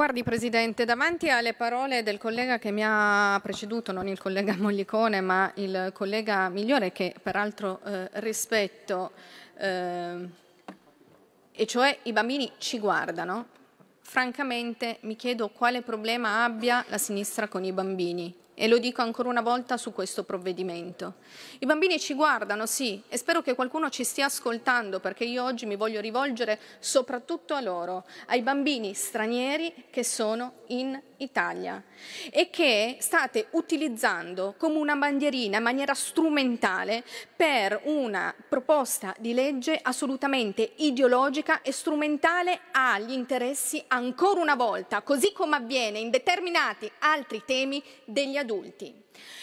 Guardi Presidente, davanti alle parole del collega che mi ha preceduto, non il collega Mollicone ma il collega Migliore che peraltro eh, rispetto, eh, e cioè i bambini ci guardano, francamente mi chiedo quale problema abbia la sinistra con i bambini e lo dico ancora una volta su questo provvedimento. I bambini ci guardano, sì, e spero che qualcuno ci stia ascoltando perché io oggi mi voglio rivolgere soprattutto a loro, ai bambini stranieri che sono in Italia e che state utilizzando come una bandierina in maniera strumentale per una proposta di legge assolutamente ideologica e strumentale agli interessi ancora una volta, così come avviene in determinati altri temi degli adulti.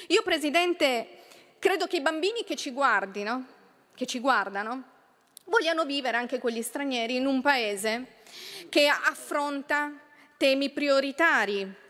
Io Presidente credo che i bambini che ci guardino, che ci guardano, vogliano vivere anche quegli stranieri in un paese che affronta temi prioritari,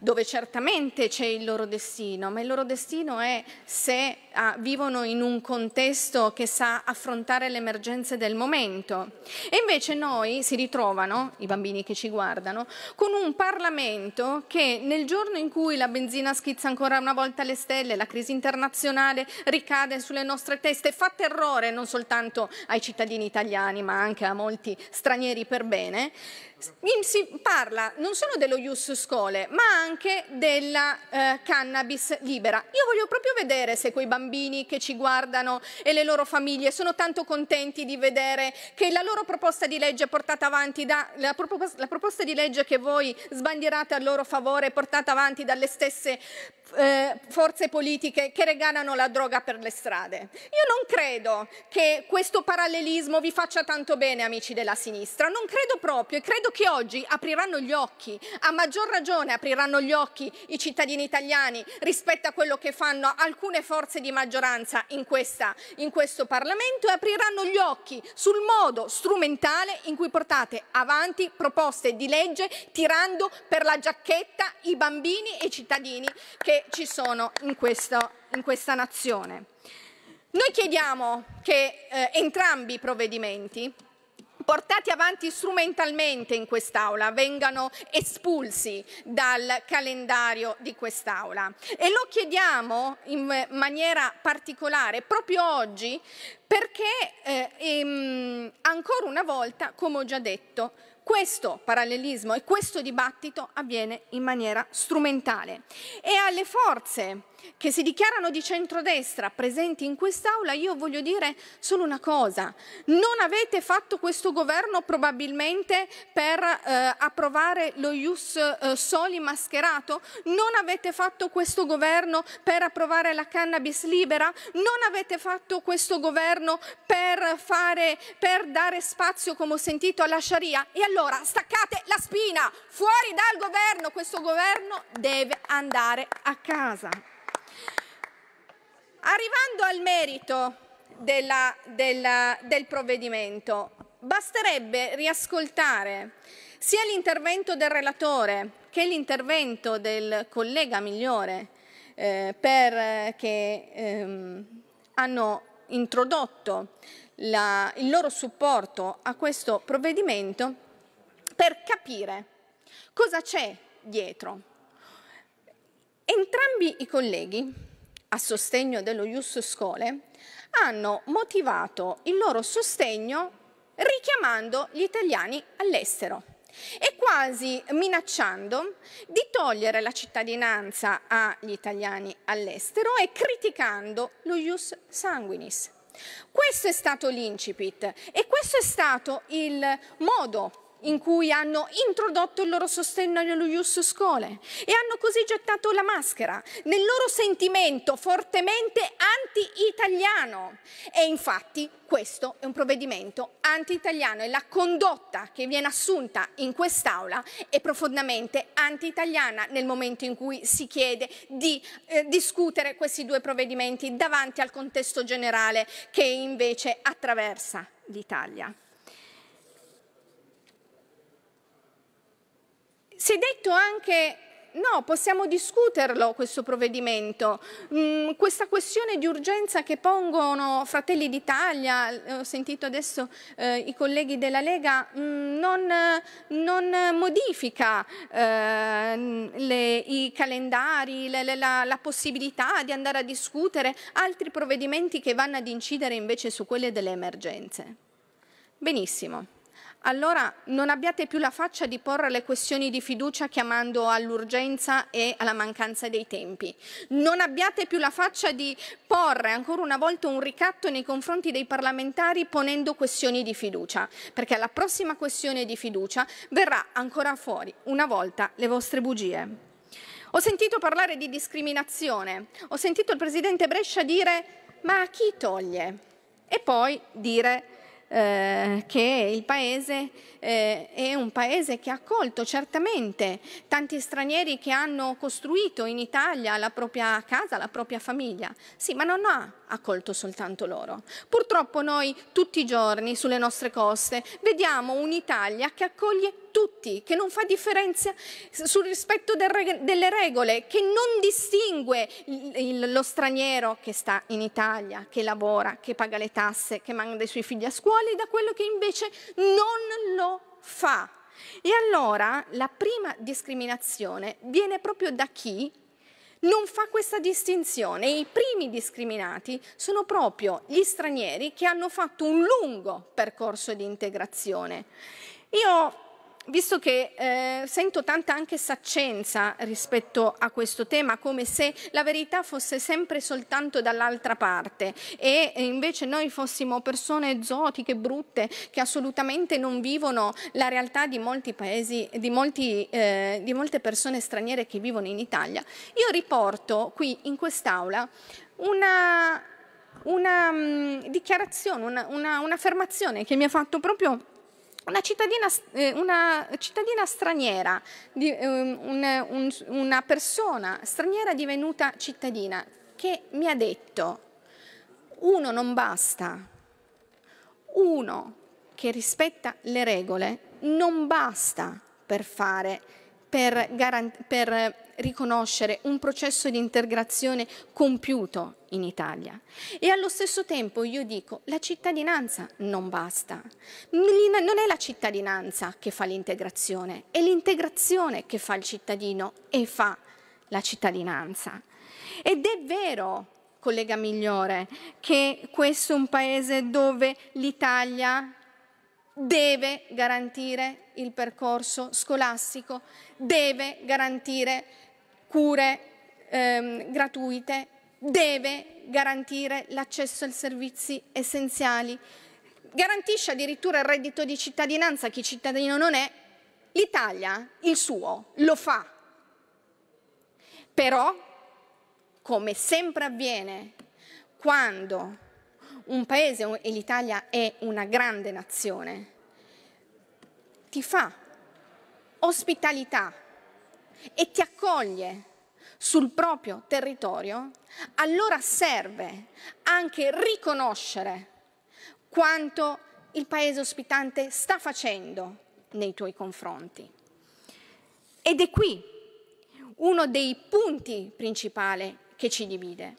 dove certamente c'è il loro destino, ma il loro destino è se ah, vivono in un contesto che sa affrontare le emergenze del momento. E invece noi si ritrovano, i bambini che ci guardano, con un Parlamento che nel giorno in cui la benzina schizza ancora una volta le stelle, la crisi internazionale ricade sulle nostre teste, fa terrore non soltanto ai cittadini italiani, ma anche a molti stranieri per bene, si parla non solo dello Ius Scole, ma anche della eh, cannabis libera. Io voglio proprio vedere se quei bambini che ci guardano e le loro famiglie sono tanto contenti di vedere che la loro proposta di legge portata avanti da, la, proposta, la proposta di legge che voi sbandierate a loro favore è portata avanti dalle stesse eh, forze politiche che regalano la droga per le strade. Io non credo che questo parallelismo vi faccia tanto bene, amici della sinistra, non credo proprio e credo che oggi apriranno gli occhi, a maggior ragione apriranno gli occhi i cittadini italiani rispetto a quello che fanno alcune forze di maggioranza in, questa, in questo Parlamento e apriranno gli occhi sul modo strumentale in cui portate avanti proposte di legge tirando per la giacchetta i bambini e i cittadini che ci sono in, questo, in questa nazione. Noi chiediamo che eh, entrambi i provvedimenti portati avanti strumentalmente in quest'Aula vengano espulsi dal calendario di quest'Aula. E lo chiediamo in maniera particolare proprio oggi perché eh, ehm, ancora una volta, come ho già detto, questo parallelismo e questo dibattito avviene in maniera strumentale e alle forze che si dichiarano di centrodestra presenti in quest'Aula, io voglio dire solo una cosa. Non avete fatto questo governo probabilmente per eh, approvare lo Ius eh, Soli mascherato? Non avete fatto questo governo per approvare la cannabis libera? Non avete fatto questo governo per, fare, per dare spazio, come ho sentito, alla Sharia? E allora staccate la spina, fuori dal governo, questo governo deve andare a casa. Arrivando al merito della, della, del provvedimento, basterebbe riascoltare sia l'intervento del relatore che l'intervento del collega Migliore eh, per, che ehm, hanno introdotto la, il loro supporto a questo provvedimento per capire cosa c'è dietro. Entrambi i colleghi a sostegno dello Ius Scole hanno motivato il loro sostegno richiamando gli italiani all'estero e quasi minacciando di togliere la cittadinanza agli italiani all'estero e criticando lo Ius Sanguinis. Questo è stato l'incipit e questo è stato il modo in cui hanno introdotto il loro sostegno allo Ius Scole e hanno così gettato la maschera nel loro sentimento fortemente anti-italiano. E infatti questo è un provvedimento anti-italiano e la condotta che viene assunta in quest'Aula è profondamente anti-italiana nel momento in cui si chiede di eh, discutere questi due provvedimenti davanti al contesto generale che invece attraversa l'Italia. Si è detto anche no, possiamo discuterlo questo provvedimento. Mm, questa questione di urgenza che pongono Fratelli d'Italia, eh, ho sentito adesso eh, i colleghi della Lega, mm, non, non, modifica eh, le, i calendari, le, la, la possibilità di andare a discutere altri provvedimenti che vanno ad incidere invece su quelle delle emergenze. Benissimo allora non abbiate più la faccia di porre le questioni di fiducia chiamando all'urgenza e alla mancanza dei tempi. Non abbiate più la faccia di porre ancora una volta un ricatto nei confronti dei parlamentari ponendo questioni di fiducia, perché alla prossima questione di fiducia verrà ancora fuori una volta le vostre bugie. Ho sentito parlare di discriminazione, ho sentito il Presidente Brescia dire ma a chi toglie? E poi dire eh, che il paese eh, è un paese che ha accolto certamente tanti stranieri che hanno costruito in Italia la propria casa, la propria famiglia. Sì, ma non ha accolto soltanto loro. Purtroppo noi tutti i giorni sulle nostre coste vediamo un'Italia che accoglie tutti, che non fa differenza sul rispetto delle regole, che non distingue lo straniero che sta in Italia, che lavora, che paga le tasse, che manda i suoi figli a scuola, da quello che invece non lo fa. E allora la prima discriminazione viene proprio da chi non fa questa distinzione. I primi discriminati sono proprio gli stranieri che hanno fatto un lungo percorso di integrazione. Io visto che eh, sento tanta anche saccenza rispetto a questo tema, come se la verità fosse sempre soltanto dall'altra parte e invece noi fossimo persone esotiche, brutte, che assolutamente non vivono la realtà di molti paesi, di, molti, eh, di molte persone straniere che vivono in Italia. Io riporto qui in quest'Aula una, una um, dichiarazione, un'affermazione una, che mi ha fatto proprio una cittadina, eh, una cittadina straniera, ehm, un, una persona straniera divenuta cittadina, che mi ha detto, uno non basta, uno che rispetta le regole non basta per fare, per, per riconoscere un processo di integrazione compiuto in Italia. E allo stesso tempo io dico, la cittadinanza non basta. Non è la cittadinanza che fa l'integrazione, è l'integrazione che fa il cittadino e fa la cittadinanza. Ed è vero, collega Migliore, che questo è un paese dove l'Italia deve garantire il percorso scolastico, deve garantire cure ehm, gratuite, deve garantire l'accesso ai servizi essenziali, garantisce addirittura il reddito di cittadinanza a chi cittadino non è, l'Italia il suo lo fa. Però, come sempre avviene quando un paese, e l'Italia è una grande nazione, ti fa ospitalità e ti accoglie sul proprio territorio, allora serve anche riconoscere quanto il paese ospitante sta facendo nei tuoi confronti. Ed è qui uno dei punti principali che ci divide.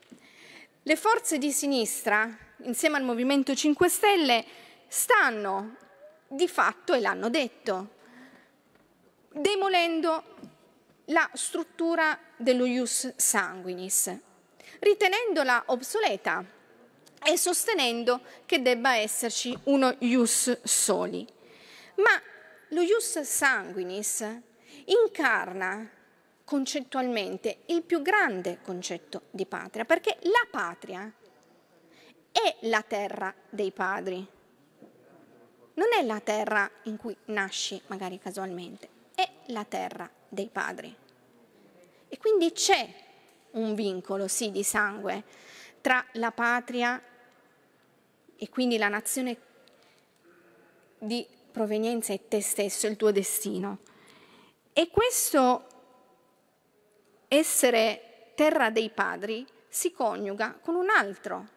Le forze di sinistra, insieme al Movimento 5 Stelle, stanno di fatto, e l'hanno detto, demolendo la struttura dello ius sanguinis, ritenendola obsoleta e sostenendo che debba esserci uno ius soli. Ma lo ius sanguinis incarna concettualmente il più grande concetto di patria, perché la patria è la terra dei padri, non è la terra in cui nasci magari casualmente, è la terra dei padri. E quindi c'è un vincolo, sì, di sangue tra la patria e quindi la nazione di provenienza e te stesso, il tuo destino. E questo essere terra dei padri si coniuga con un altro,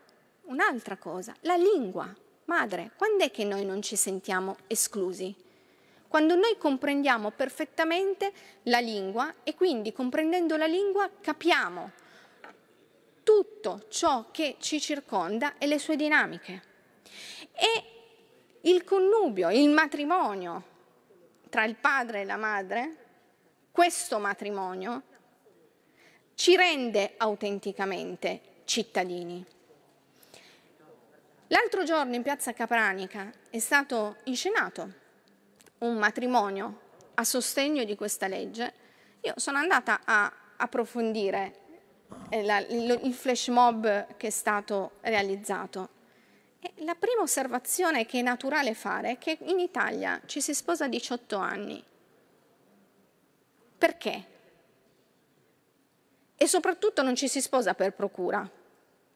un'altra cosa, la lingua madre. Quando è che noi non ci sentiamo esclusi? Quando noi comprendiamo perfettamente la lingua e quindi comprendendo la lingua capiamo tutto ciò che ci circonda e le sue dinamiche. E il connubio, il matrimonio tra il padre e la madre, questo matrimonio ci rende autenticamente cittadini. L'altro giorno in piazza Capranica è stato inscenato un matrimonio a sostegno di questa legge, io sono andata a approfondire eh, il flash mob che è stato realizzato. E la prima osservazione che è naturale fare è che in Italia ci si sposa a 18 anni. Perché? E soprattutto non ci si sposa per procura,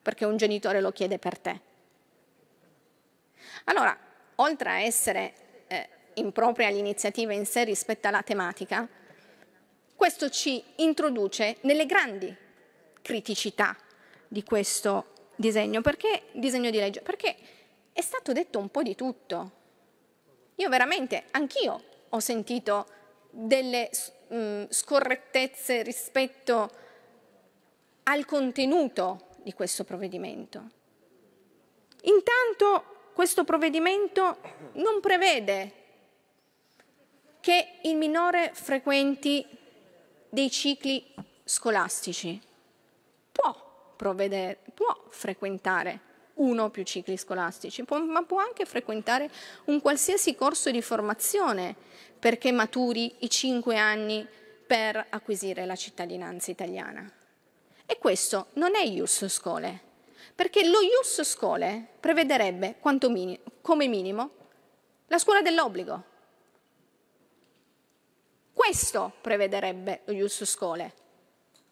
perché un genitore lo chiede per te. Allora, oltre a essere eh, impropria l'iniziativa in sé rispetto alla tematica, questo ci introduce nelle grandi criticità di questo disegno, perché, disegno di legge, perché è stato detto un po' di tutto. Io veramente, anch'io ho sentito delle mh, scorrettezze rispetto al contenuto di questo provvedimento. Intanto questo provvedimento non prevede che il minore frequenti dei cicli scolastici. Può, provvedere, può frequentare uno o più cicli scolastici, può, ma può anche frequentare un qualsiasi corso di formazione perché maturi i cinque anni per acquisire la cittadinanza italiana. E questo non è ius scole, perché lo ius scole prevederebbe come minimo la scuola dell'obbligo, questo prevederebbe lo Ius Scole.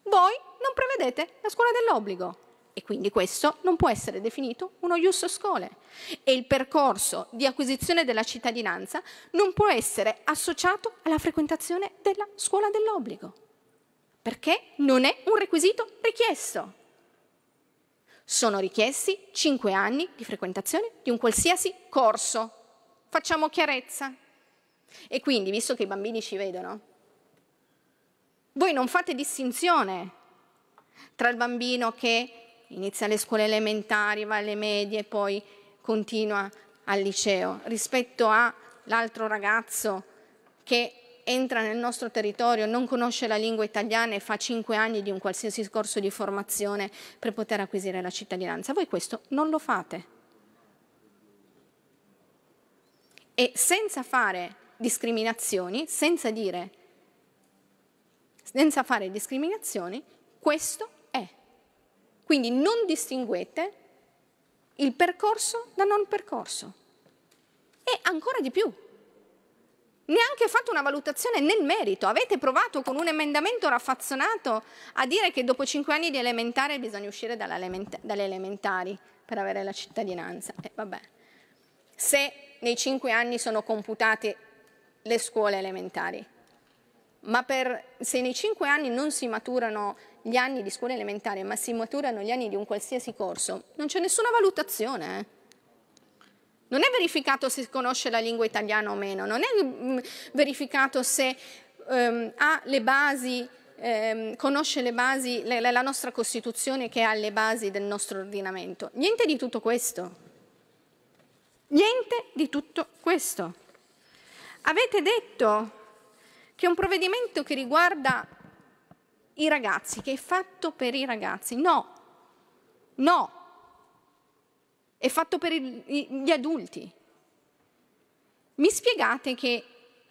Voi non prevedete la scuola dell'obbligo e quindi questo non può essere definito uno Ius Scole e il percorso di acquisizione della cittadinanza non può essere associato alla frequentazione della scuola dell'obbligo perché non è un requisito richiesto. Sono richiesti cinque anni di frequentazione di un qualsiasi corso. Facciamo chiarezza. E quindi, visto che i bambini ci vedono, voi non fate distinzione tra il bambino che inizia le scuole elementari, va alle medie e poi continua al liceo, rispetto all'altro ragazzo che entra nel nostro territorio, non conosce la lingua italiana e fa cinque anni di un qualsiasi corso di formazione per poter acquisire la cittadinanza. Voi questo non lo fate. E senza fare discriminazioni, senza dire, senza fare discriminazioni, questo è. Quindi non distinguete il percorso da non percorso. E ancora di più, neanche fatto una valutazione nel merito. Avete provato con un emendamento raffazzonato a dire che dopo cinque anni di elementare bisogna uscire dalle elementari per avere la cittadinanza. E eh, vabbè. Se nei cinque anni sono computate le scuole elementari. Ma per, se nei cinque anni non si maturano gli anni di scuola elementare, ma si maturano gli anni di un qualsiasi corso, non c'è nessuna valutazione. Eh? Non è verificato se conosce la lingua italiana o meno, non è mm, verificato se ehm, ha le basi, ehm, conosce le basi, le, la nostra Costituzione che ha le basi del nostro ordinamento. Niente di tutto questo. Niente di tutto questo. Avete detto che è un provvedimento che riguarda i ragazzi, che è fatto per i ragazzi. No, no, è fatto per gli adulti. Mi spiegate che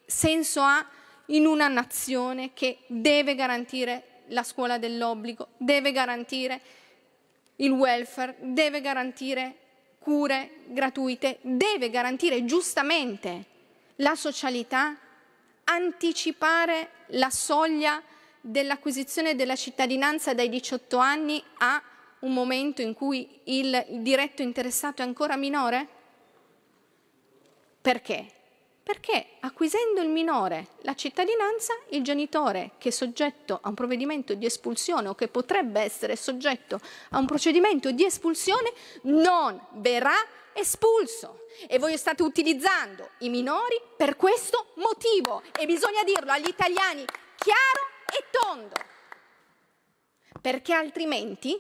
senso ha in una nazione che deve garantire la scuola dell'obbligo, deve garantire il welfare, deve garantire cure gratuite, deve garantire giustamente la socialità, anticipare la soglia dell'acquisizione della cittadinanza dai 18 anni a un momento in cui il diretto interessato è ancora minore? Perché? Perché acquisendo il minore la cittadinanza, il genitore che è soggetto a un provvedimento di espulsione o che potrebbe essere soggetto a un procedimento di espulsione non verrà espulso. E voi state utilizzando i minori per questo motivo e bisogna dirlo agli italiani chiaro e tondo, perché altrimenti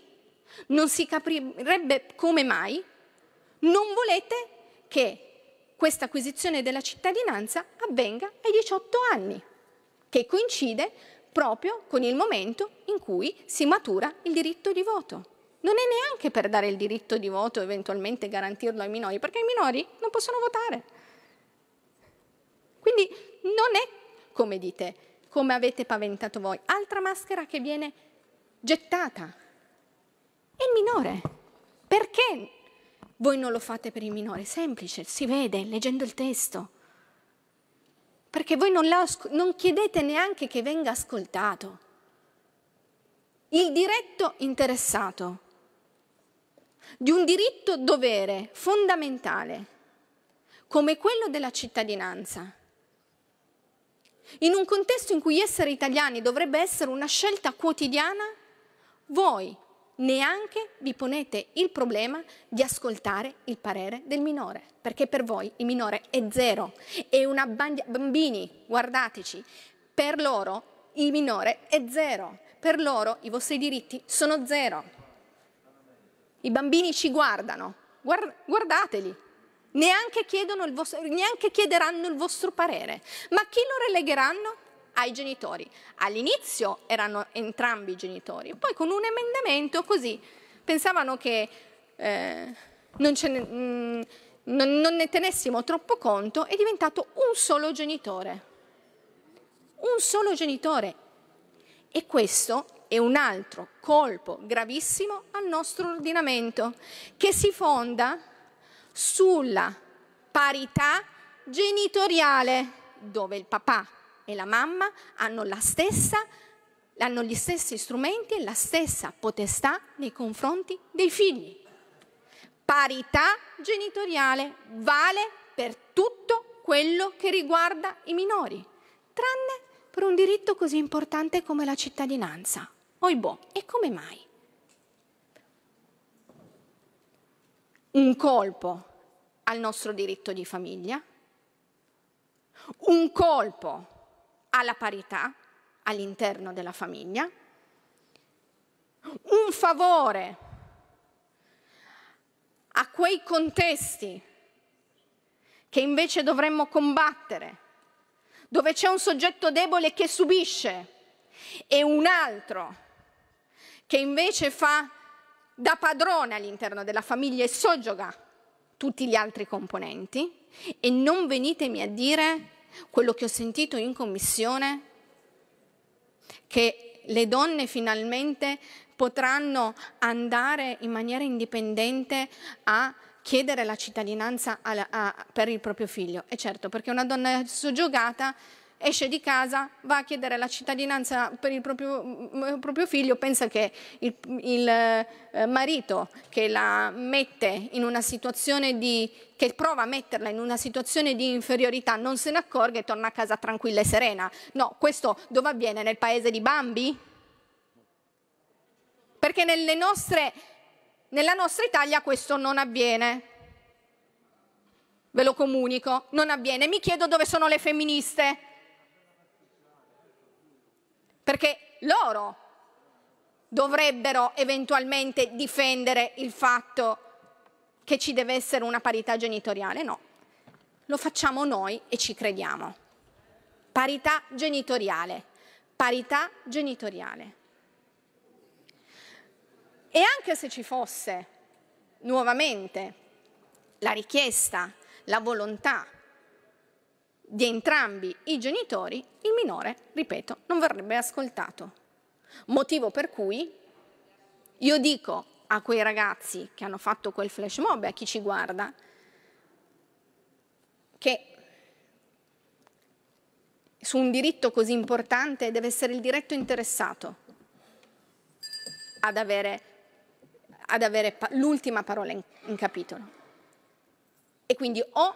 non si capirebbe come mai non volete che questa acquisizione della cittadinanza avvenga ai 18 anni, che coincide proprio con il momento in cui si matura il diritto di voto. Non è neanche per dare il diritto di voto, eventualmente garantirlo ai minori, perché i minori non possono votare. Quindi non è, come dite, come avete paventato voi, altra maschera che viene gettata. È il minore. Perché voi non lo fate per il minore, semplice, si vede leggendo il testo. Perché voi non, non chiedete neanche che venga ascoltato. Il diretto interessato di un diritto dovere fondamentale come quello della cittadinanza, in un contesto in cui essere italiani dovrebbe essere una scelta quotidiana, voi neanche vi ponete il problema di ascoltare il parere del minore, perché per voi il minore è zero. È una band- bambini, guardateci, per loro il minore è zero, per loro i vostri diritti sono zero. I bambini ci guardano, guard- guardateli, neanche, vostro, neanche chiederanno il vostro parere, ma chi lo relegheranno? Ai genitori. All'inizio erano entrambi i genitori, poi con un emendamento così pensavano che eh, non, ne, mh, mm, non, non ne tenessimo troppo conto, è diventato un solo genitore. Un solo genitore. E questo è un altro colpo gravissimo al nostro ordinamento, che si fonda sulla parità genitoriale, dove il papà e la mamma hanno, la stessa, hanno gli stessi strumenti e la stessa potestà nei confronti dei figli. Parità genitoriale vale per tutto quello che riguarda i minori, tranne per un diritto così importante come la cittadinanza. Oibò, e come mai? Un colpo al nostro diritto di famiglia, un colpo alla parità all'interno della famiglia, un favore a quei contesti che invece dovremmo combattere, dove c'è un soggetto debole che subisce e un altro che invece fa da padrone all'interno della famiglia e soggioga tutti gli altri componenti. E non venitemi a dire quello che ho sentito in commissione, che le donne finalmente potranno andare in maniera indipendente a chiedere la cittadinanza a, a, per il proprio figlio. E certo, perché una donna soggiogata esce di casa, va a chiedere la cittadinanza per il proprio, mm, proprio figlio, pensa che il, il eh, marito che la mette in una situazione di, che prova a metterla in una situazione di inferiorità non se ne accorge e torna a casa tranquilla e serena. No, questo dove avviene? Nel paese di Bambi? Perché nostre, nella nostra Italia questo non avviene. Ve lo comunico, non avviene. Mi chiedo dove sono le femministe perché loro dovrebbero eventualmente difendere il fatto che ci deve essere una parità genitoriale. No, lo facciamo noi e ci crediamo. Parità genitoriale, parità genitoriale. E anche se ci fosse nuovamente la richiesta, la volontà di entrambi i genitori, il minore, ripeto, non verrebbe ascoltato. Motivo per cui io dico a quei ragazzi che hanno fatto quel flash mob e a chi ci guarda che su un diritto così importante deve essere il diretto interessato ad avere, avere l'ultima parola in, in capitolo. E quindi o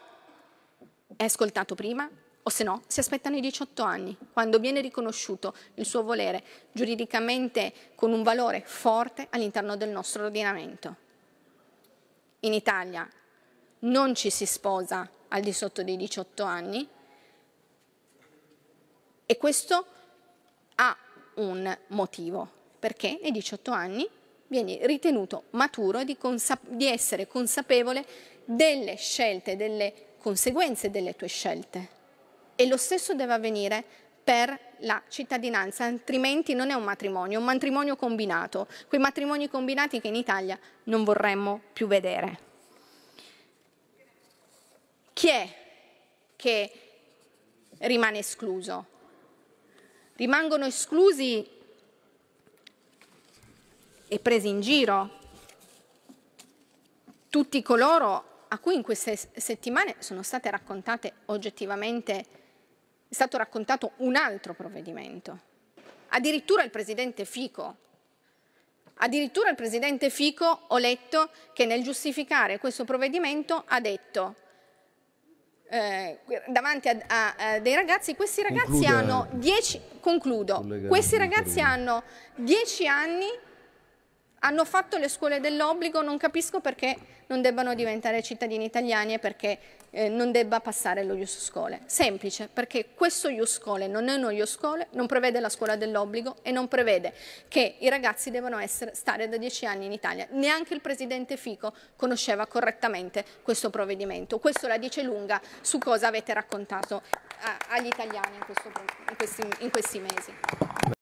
è ascoltato prima o se no si aspettano i 18 anni, quando viene riconosciuto il suo volere giuridicamente con un valore forte all'interno del nostro ordinamento. In Italia non ci si sposa al di sotto dei 18 anni e questo ha un motivo, perché ai 18 anni vieni ritenuto maturo di, di essere consapevole delle scelte, delle conseguenze delle tue scelte. E lo stesso deve avvenire per la cittadinanza, altrimenti non è un matrimonio, è un matrimonio combinato, quei matrimoni combinati che in Italia non vorremmo più vedere. Chi è che rimane escluso? Rimangono esclusi e presi in giro tutti coloro a cui in queste settimane sono state raccontate oggettivamente, è stato raccontato un altro provvedimento. Addirittura il Presidente Fico, addirittura il Presidente Fico ho letto che nel giustificare questo provvedimento ha detto eh, davanti a, a, a, dei ragazzi, questi ragazzi Conclude, hanno dieci, concludo, questi ragazzi hanno dieci anni hanno fatto le scuole dell'obbligo, non capisco perché non debbano diventare cittadini italiani e perché eh, non debba passare lo Ius Schole. Semplice, perché questo Ius Schole non è uno Ius Schole, non prevede la scuola dell'obbligo e non prevede che i ragazzi devono essere, stare da dieci anni in Italia. Neanche il Presidente Fico conosceva correttamente questo provvedimento. Questo la dice lunga su cosa avete raccontato a, agli italiani in, questo, in, questi, in questi mesi.